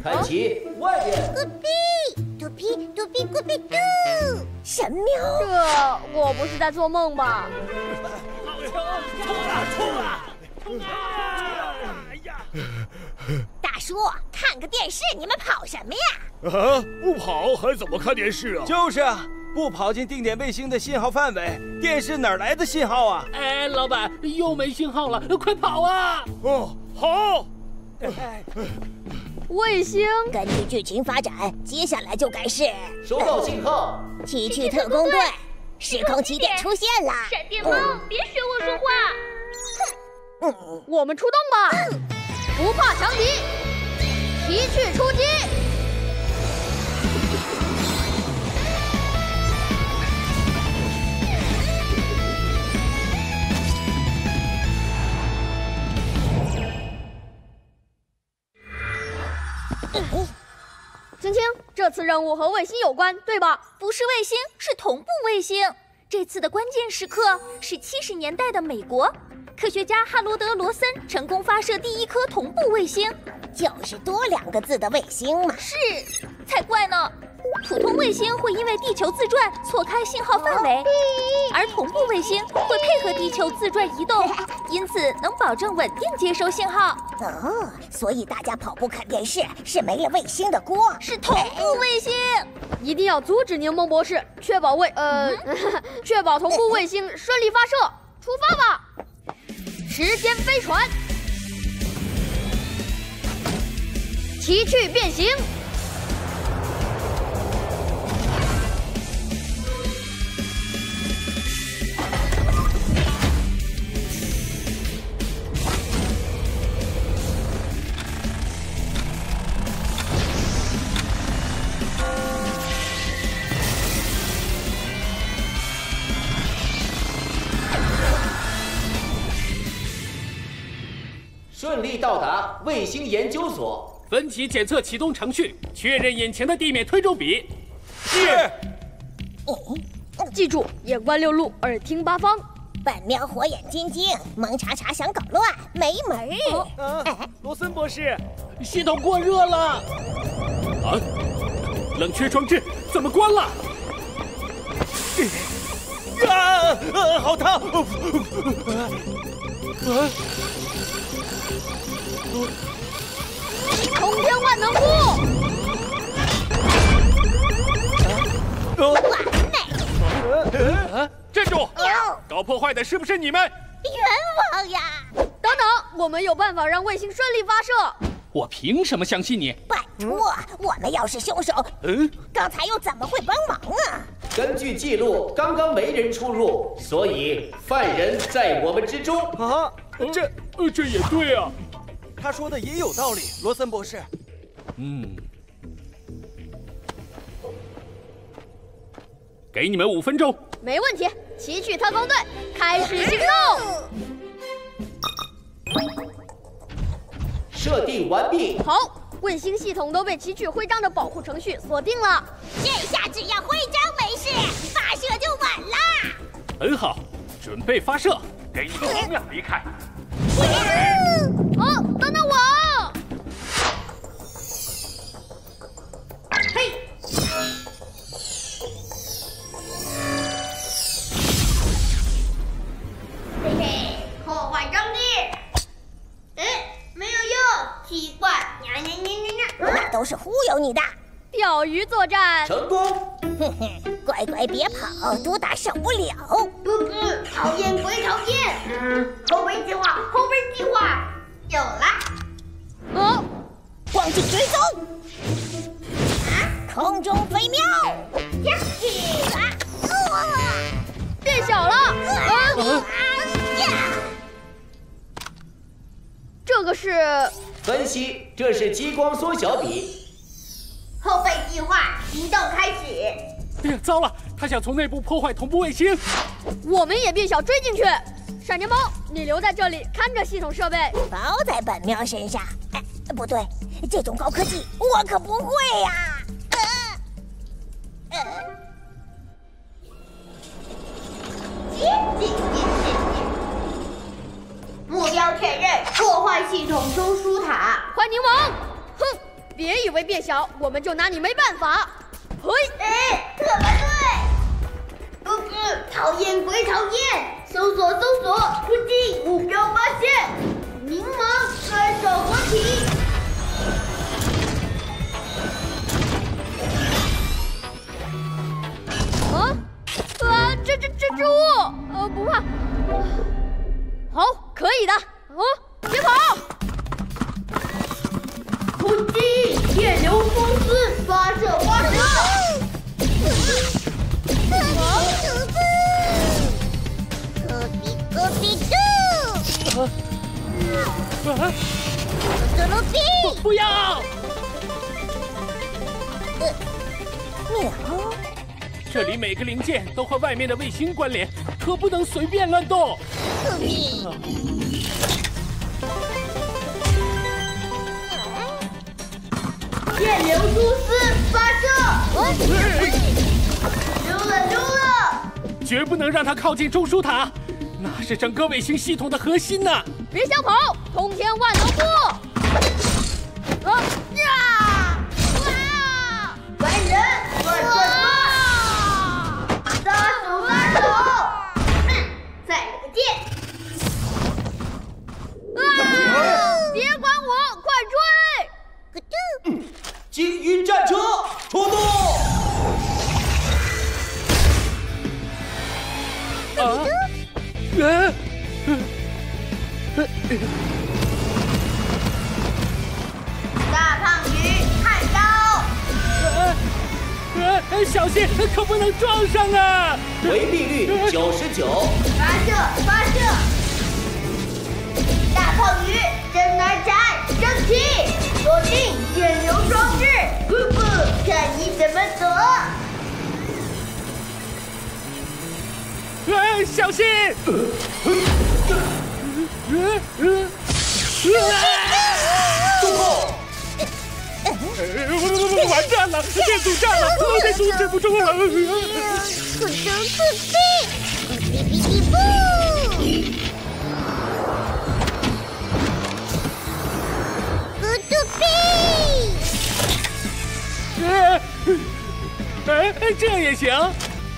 看齐，外边。咕比，嘟比嘟比咕比嘟，神庙。这我不是在做梦吧？冲啊冲啊！大叔，看个电视，你们跑什么呀？啊，不跑还怎么看电视啊？就是啊，不跑进定点卫星的信号范围，电视哪来的信号啊？哎，老板又没信号了，快跑啊！哦，好。卫星。根据剧情发展，接下来就该是收到信号，奇趣特工队，时空起点出现了。闪电猫，别学我说话。哼，我们出动吧，不怕强敌，奇趣出击。青青，这次任务和卫星有关，对吧？不是卫星，是同步卫星。这次的关键时刻是七十年代的美国，科学家哈罗德·罗森成功发射第一颗同步卫星，就是多两个字的卫星嘛。是，才怪呢。普通卫星会因为地球自转错开信号范围，而同步卫星会配合地球自转移动，因此能保证稳定接收信号。哦，所以大家跑步看电视是没了卫星的锅，是同步卫星。一定要阻止柠檬博士，确保卫呃，确保同步卫星顺利发射。出发吧，时间飞船，奇趣变形。顺利到达卫星研究所，分体检测启动程序，确认引擎的地面推重比。是。哦记住，眼观六路，耳听八方。本喵火眼金睛，蒙查查想搞乱，没门儿。哎，罗森博士，系统过热了。啊，冷却装置怎么关了？啊，好烫！啊！通天万能斧！完美！啊！站住！搞破坏的是不是你们？冤枉呀！等等，我们有办法让卫星顺利发射。我凭什么相信你？拜托，我们要是凶手，嗯，刚才又怎么会帮忙啊？根据记录，刚刚没人出入，所以犯人在我们之中。啊，这，呃，这也对啊。他说的也有道理，罗森博士。嗯，给你们五分钟。没问题，奇趣特工队开始行动。设定完毕。好，卫星系统都被奇趣徽章的保护程序锁定了。这下只要徽章没事，发射就稳了。很好，准备发射，给你们五秒离开。哦，等等我！嘿，嘿嘿，破坏装置。哎，没有用，奇怪，呀呀呀呀呀！那都是忽悠你的。钓鱼作战成功。哼哼，乖乖别跑，多打少不了。不不，讨厌鬼讨厌。嗯，后备计划，后备计划有了。哦，光速追踪。啊，空中飞镖。呀。变小了。啊呀！这个是分析，这是激光缩小笔。后备计划行动开始。哎呀，糟了！他想从内部破坏同步卫星。我们也变小追进去。闪电猫，你留在这里看着系统设备，包在本喵身上。哎，不对，这种高科技我可不会呀。呃。目标确认，破坏系统中枢塔。坏柠檬，哼。别以为变小我们就拿你没办法。嘿，哎，特白队！哥哥，讨厌鬼讨厌，搜索搜索，出击，目标发现，柠檬甩手合体。啊啊！这这蜘蛛物，呃，不怕。好，可以的。啊！德鲁比不不要！喵，这里每个零件都和外面的卫星关联，可不能随便乱动。科比，电流蛛丝发射，溜了溜了。绝不能让它靠近中枢塔，那是整个卫星系统的核心呐、别想跑！通天万能步！啊呀！哇！来人乱转吧，撒手拉手，哼，再来个剑。啊！别管我，快追！咕嘟，金鱼战车出动！啊！大胖鱼看招，呃呃，小心，可不能撞上啊！回避率九十九，发射发射。大胖鱼真难缠，生气，锁定电流装置，不不，看你怎么躲。哎，小心！呃呃住后！呃，完蛋了，电阻炸了，我得阻止不住了。咕嘟咕嘟，哔哔哔布，咕嘟哔，呃，哎，这也行？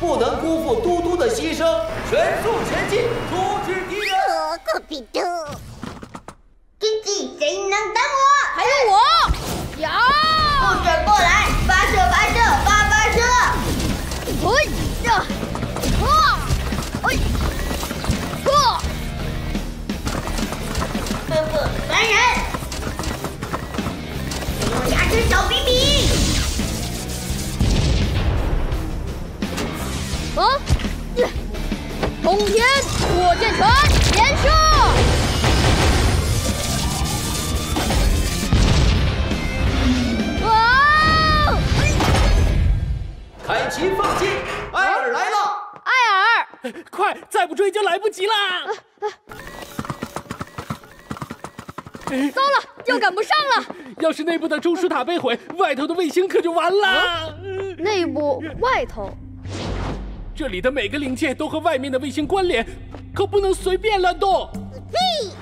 不能辜负嘟嘟的牺牲，全速前进，阻止！比兔，经济谁能挡我？还有我！呀！不准过来！发射发射发发射！嘿呀！哇！哎！呵！不不，烦人！我牙齿小比比。啊！呀通天火箭拳连射！开齐放进，艾尔来了！艾尔，快，再不追就来不及了！糟了，要赶不上了。要是内部的中枢塔被毁，外头的卫星可就完了。内部、外头，这里的每个零件都和外面的卫星关联，可不能随便乱动。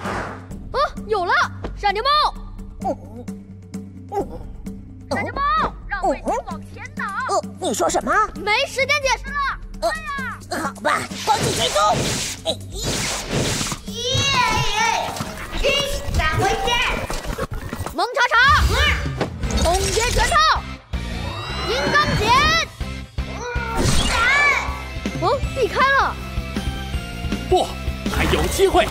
啊，有了！闪电猫，闪电猫，让卫星往前倒。哦，你说什么？没时间解释了。呃好吧，光去追踪。哎，耶！一闪回线，猛叉叉，通天拳套，金刚剪。闪！哦，避开了。不，还有机会。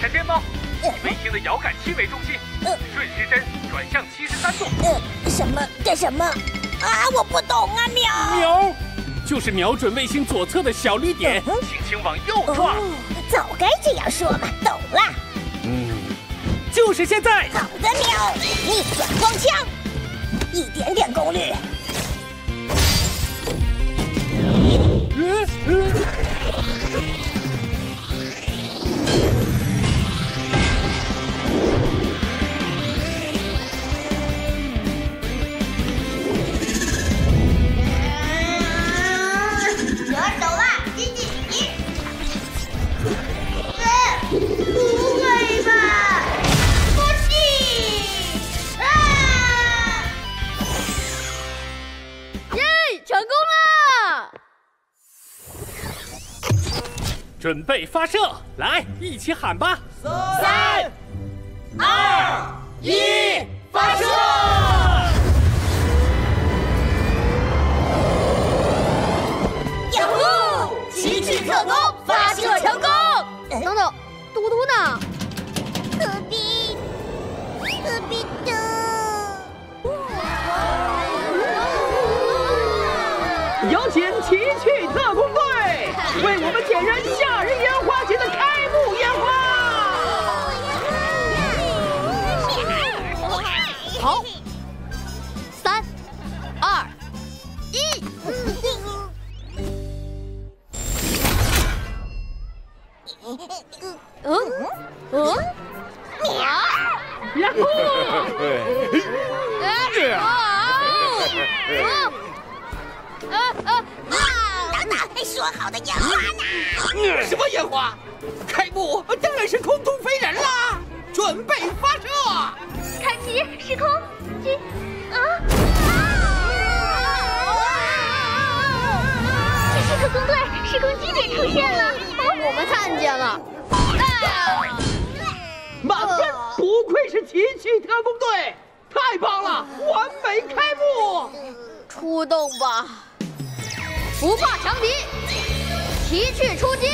闪电猫，以卫星的遥感器为中心，顺时针转向七十三度。呃，什么干什么？啊，我不懂啊，喵。瞄，就是瞄准卫星左侧的小绿点。轻轻往右撞。哦，早该这样说嘛，懂了。嗯，就是现在。好的，喵，逆转光枪，一点点功率。准备发射，来，一起喊吧！三、二、一，发射！呀呼！奇趣特工发射成功。等等，嘟嘟呢？点燃夏日烟花节的开幕烟花。好，三、二、一。嗯？嗯，呀呼！等等，说好的烟花呢？什么烟花？开幕当然是空中飞人啦！准备发射！开启时空机啊！奇趣特工队时空基点出现了，我们看见了。满分！不愧是奇趣特工队，太棒了，完美开幕！出动吧，不怕强敌，奇趣出击！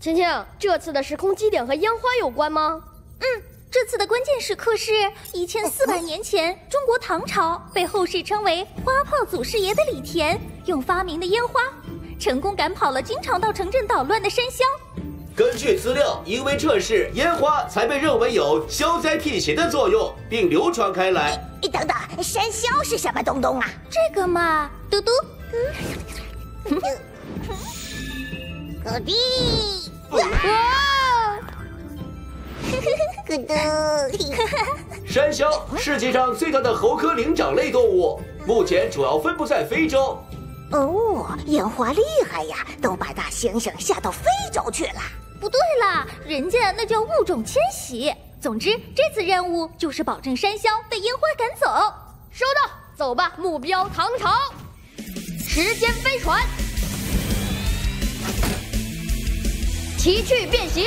晴晴，这次的时空基点和烟花有关吗？嗯，这次的关键时刻是一千四百年前，中国唐朝被后世称为“花炮祖师爷”的李田，用发明的烟花，成功赶跑了经常到城镇捣乱的山魈。根据资料，因为这事，烟花才被认为有消灾辟邪的作用，并流传开来。等等，山魈是什么东东啊？这个嘛，嘟嘟，何必？哇！咕嘟！山魈，世界上最大的猴科灵长类动物，目前主要分布在非洲。哦，烟花厉害呀，都把大猩猩吓到非洲去了。不对啦，人家那叫物种迁徙。总之，这次任务就是保证山魈被烟花赶走。收到，走吧，目标唐朝。时间飞船，奇趣变形。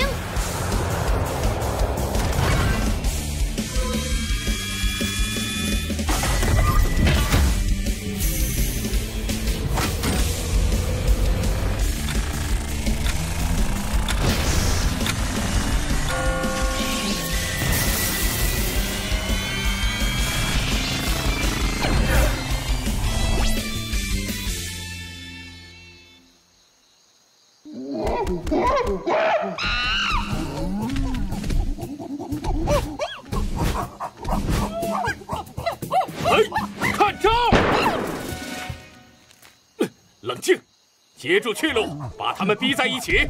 截住去路，把他们逼在一起，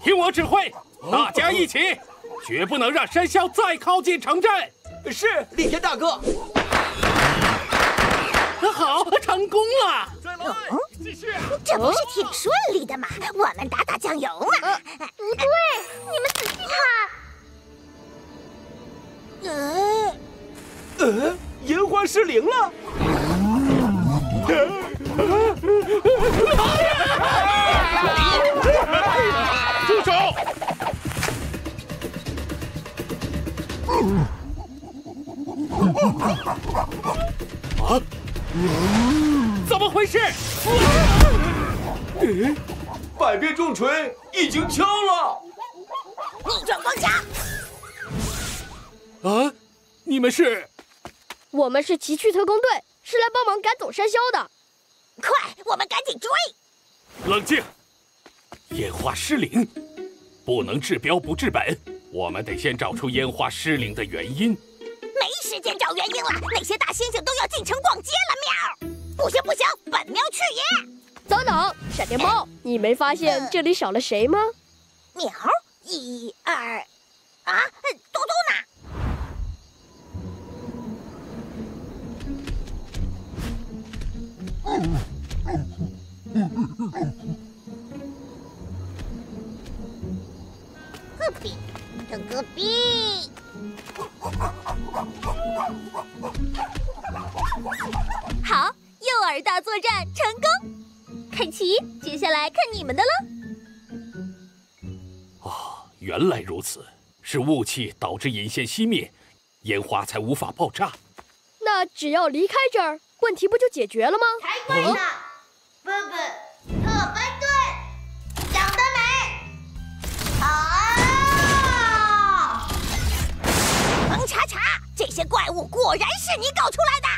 听我指挥，大家一起，绝不能让山魈再靠近城镇。是李天大哥。好，成功了！再来，继续。这不是挺顺利的吗？我们打打酱油嘛。不对，你们仔细看，呃，呃，烟花失灵了。啊！怎么回事？百变重锤已经敲了。逆转光枪，啊！你们是？我们是奇趣特工队，是来帮忙赶走山魈的。快，我们赶紧追！冷静！烟花失灵，不能治标不治本，我们得先找出烟花失灵的原因。没时间找原因了，那些大猩猩都要进城逛街了，喵！不行不行，本喵去也！等等，闪电猫，你没发现这里少了谁吗？喵，一二，啊，嘟嘟呢？比。好，诱饵大作战成功。凯奇，接下来看你们的了。啊，原来如此，是雾气导致引线熄灭，烟花才无法爆炸。那只要离开这儿，问题不就解决了吗？才怪呢！不不，是你搞出来的。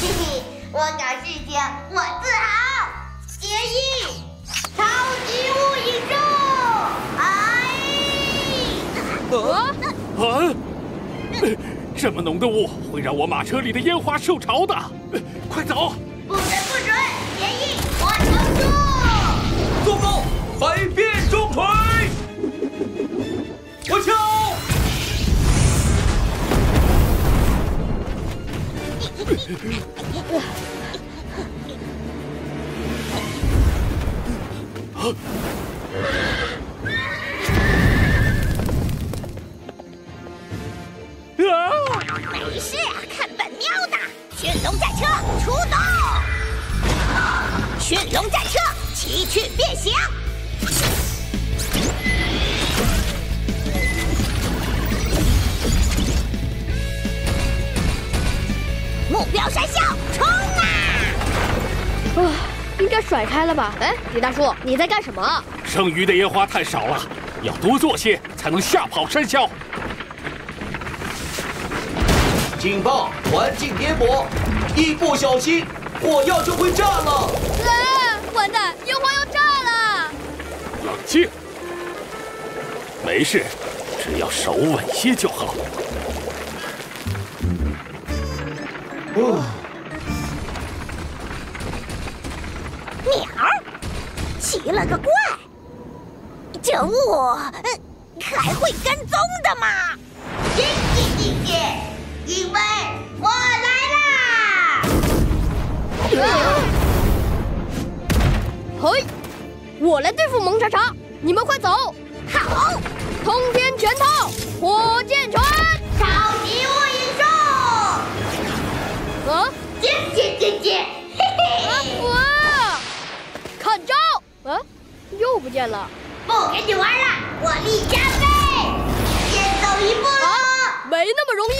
嘿嘿，我搞事情我自豪。结印，超级无影咒，哎！啊！这么浓的雾会让我马车里的烟花受潮的，快走！没事啊，看本喵的！驯龙战车出动！驯龙战车奇趣变目标山魈，冲啊！啊，应该甩开了吧？哎，李大叔，你在干什么？剩余的烟花太少了，要多做些才能吓跑山魈。警报！环境颠簸，一不小心火药就会炸了。哎，完蛋，烟花要炸了！冷静，没事，只要手稳些就好。鸟儿，奇了个怪！这雾，呃还会跟踪的吗？谢谢谢谢，因为我来啦！嘿，我来对付蒙查查，你们快走！好，通天拳套，火箭拳！不见了。不跟你玩了，我力加倍，先走一步喽！啊，没那么容易！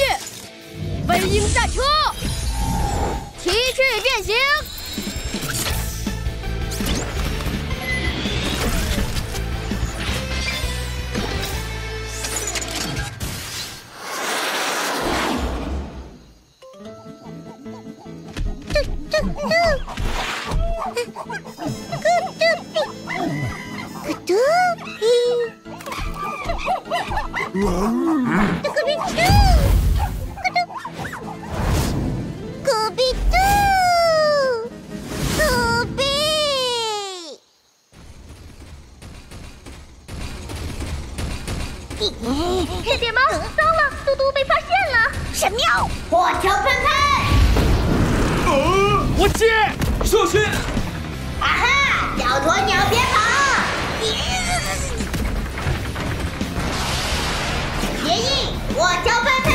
飞鹰战车，奇趣变形！我接！射去！啊哈，小鸵鸟别跑！结印，火球喷喷，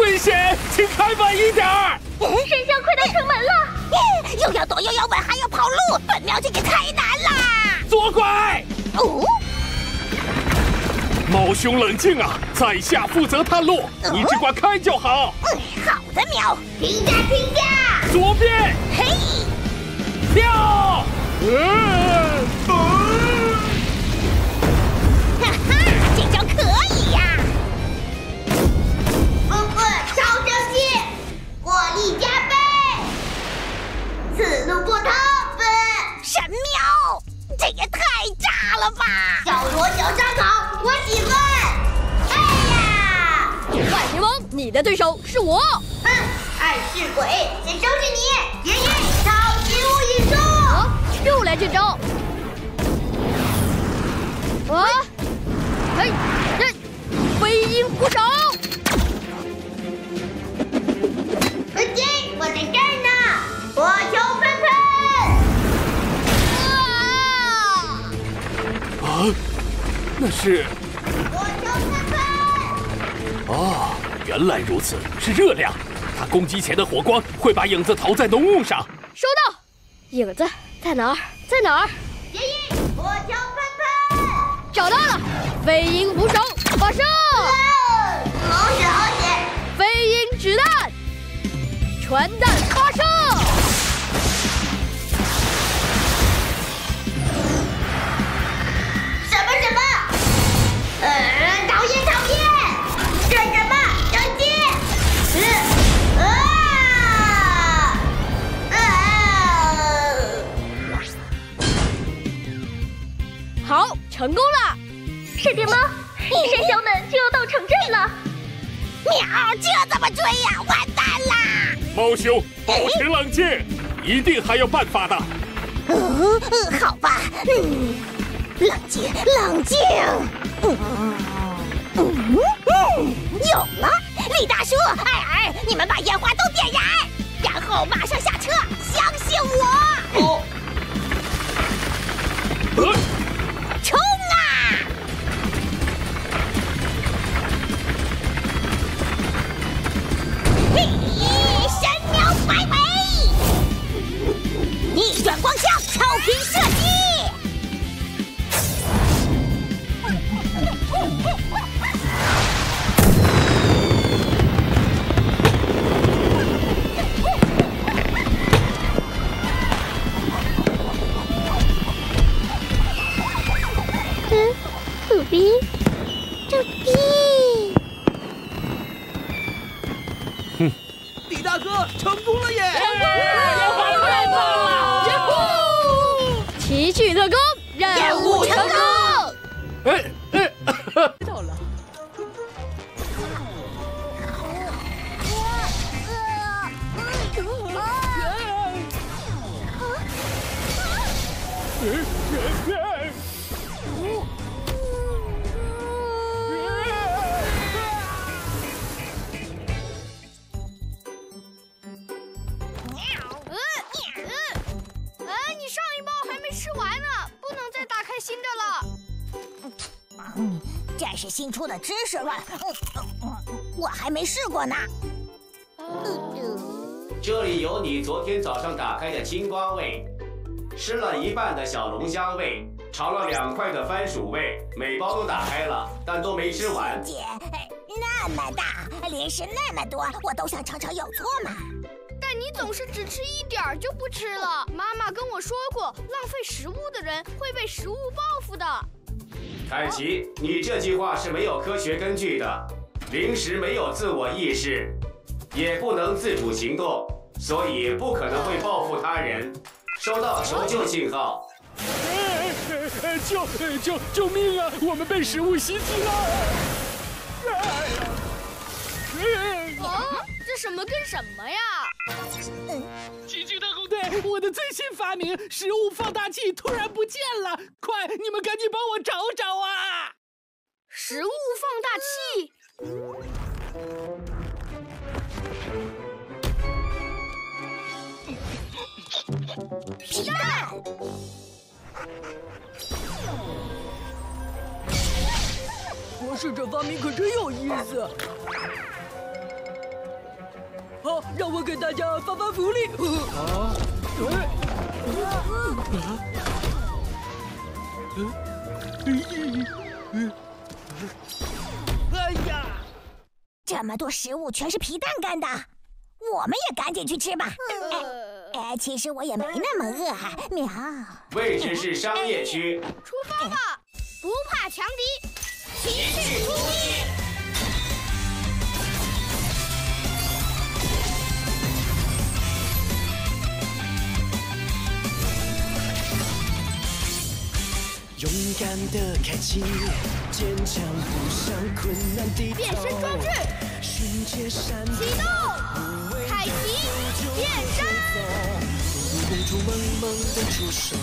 危险，请开慢一点儿。神像快到城门了，又要躲又要稳还要跑路，本喵这个太难啦！左拐！哦，猫兄冷静啊，在下负责探路，你只管开就好。嗯，好的喵，停下停下！左边嘿，跳！嗯哈哈，这招可以呀！不不，超生气，火力加倍，此路不通，分。神喵，这也太炸了吧！小罗小烧烤，我喜欢。哎呀，万灵王，你的对手是我。哼，暗示鬼，先收拾你！爷爷，超级无影术。啊，又来这招！啊，嘿，这飞鹰鼓手！不行，我在这啊！啊，那是火哦，原来如此，是热量。它攻击前的火光会把影子投在浓雾上。收到，影子在哪儿？在哪儿？接应，火枪喷喷，找到了，飞鹰捕手，发射。好险好险！飞鹰子弹，传好，成功了。是的吗？山魈们就要到城镇了。喵，这怎么追呀？完蛋啦！猫兄，保持冷静，一定还有办法的。嗯，嗯好吧，嗯，冷静，冷静。嗯嗯嗯，有了！李大叔、艾尔，你们把烟花都点燃，然后马上下车，相信我。好，呃摆尾，逆转光枪，超频射击。嗯，鲁宾，鲁宾，成功了耶！新出的芝士味我还没试过呢。这里有你昨天早上打开的青瓜味，吃了一半的小龙虾味，尝了两块的番薯味，每包都打开了，但都没吃完。姐，那么大，零食那么多，我都想尝尝，有错吗？但你总是只吃一点儿就不吃了。妈妈跟我说过，浪费食物的人会被食物报复的。凯奇，你这句话是没有科学根据的。零食没有自我意识，也不能自主行动，所以不可能会报复他人。收到求救信号。救救救命啊！我们被食物袭击了！什么跟什么呀？奇趣特工队，我的最新发明——食物放大器突然不见了！快，你们赶紧帮我找找啊！食物放大器。皮蛋，博士这发明可真有意思。好，让我给大家发发福利。啊，哎呀！这么多食物全是皮蛋干的，我们也赶紧去吃吧。哎哎，其实我也没那么饿哈，喵。位置是商业区。出发吧，不怕强敌，骑士出击。勇敢的开启，坚强不向困难低头。变身装置启动，凯奇变身。公主萌萌的出手，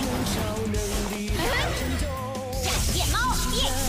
用超能力来战斗。闪电猫变身，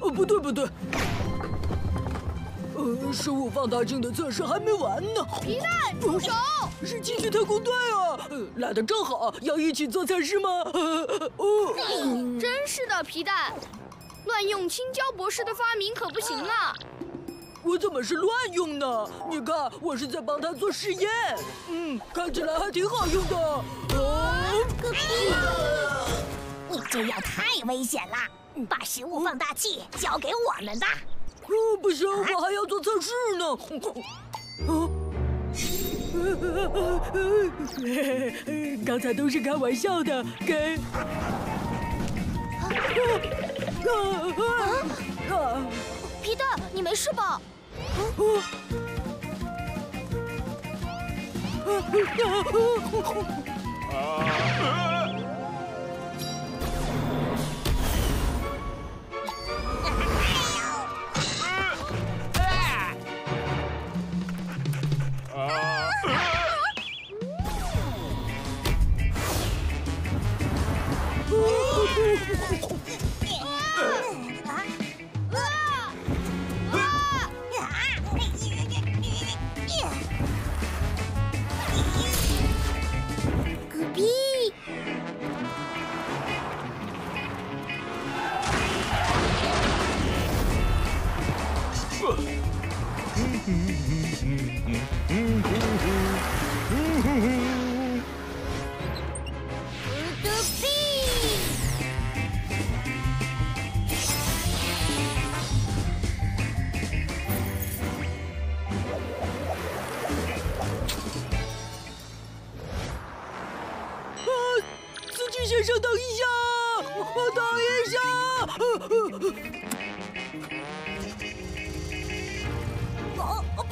哦，不对不对，呃，生物放大镜的测试还没完呢。皮蛋住手！是奇趣特工队啊，呃来的正好，要一起做测试吗？呃哦，真是的，皮蛋，乱用青椒博士的发明可不行啊！我怎么是乱用呢？你看，我是在帮他做实验。嗯，看起来还挺好用的。哦，隔壁，你这样太危险了，把食物放大器交给我们吧。哦，不行，我还要做测试呢。哦。刚才都是开玩笑的，给。啊！皮蛋，你没事吧？隔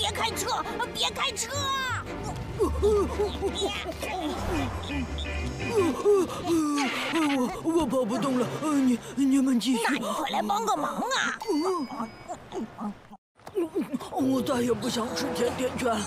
别开车，别开车！我我跑不动了，呃你你们继续那。你快来帮个忙啊！我再也不想吃甜甜圈了。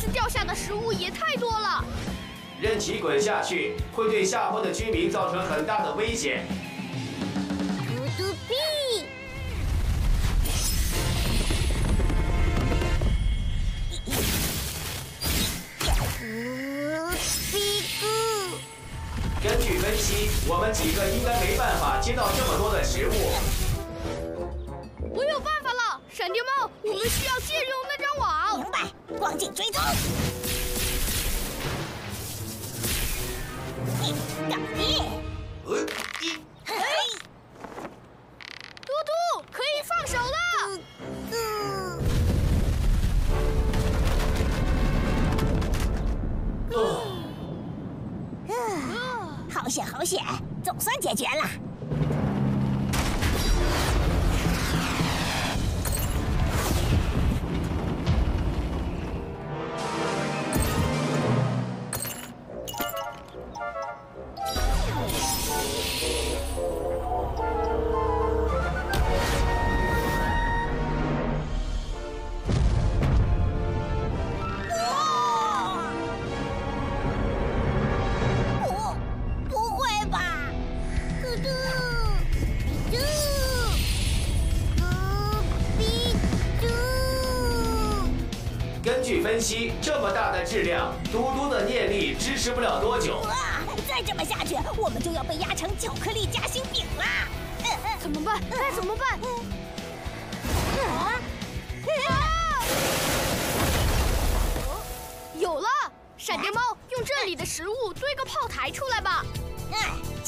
次掉下的食物也太多了。任其滚下去，会对下方的居民造成很大的危险。好险好险，总算解决了。巧克力夹心饼啦！怎么办？该怎么办？啊！有了！闪电猫，用这里的食物堆个炮台出来吧。嗯，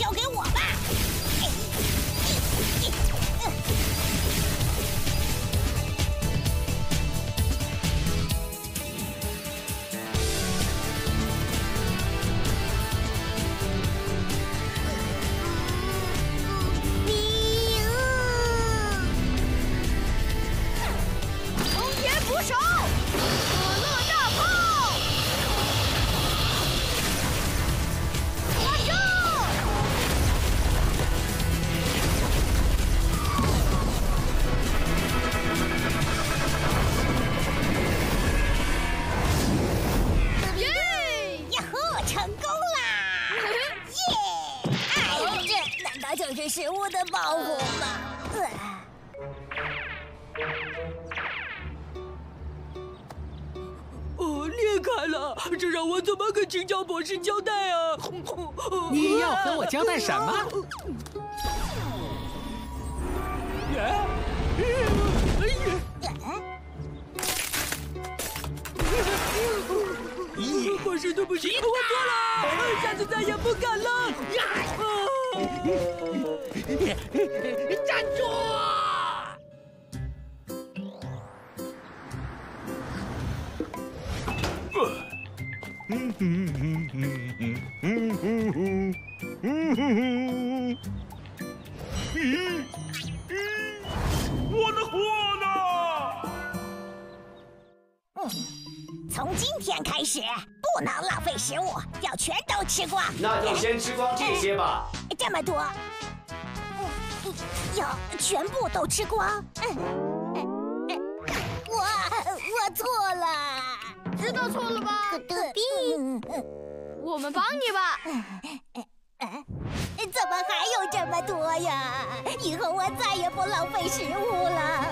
青椒博士交代啊？你要和我交代什么？哎博士，对不起，我错了，下次再也不敢了。站住！我的货呢？从今天开始，不能浪费食物，要全都吃光。那就先吃光这些吧。这么多，嗯要全部都吃光。嗯我我错了，知道错了吧？嗯我们帮你吧。怎么还有这么多呀？以后我再也不浪费食物了。